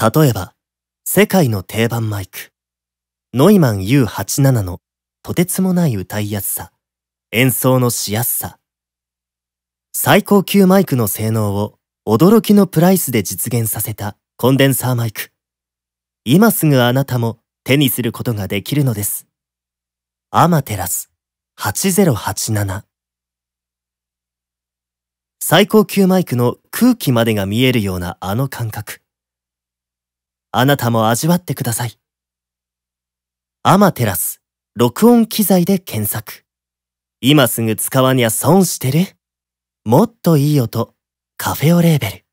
例えば、世界の定番マイク、ノイマン U87 のとてつもない歌いやすさ、演奏のしやすさ、最高級マイクの性能を驚きのプライスで実現させたコンデンサーマイク。今すぐあなたも手にすることができるのです。アマテラス8087最高級マイクの空気までが見えるようなあの感覚。あなたも味わってください。アマテラス録音機材で検索。今すぐ使わにゃ損してる？もっといい音、カフェオレーベル。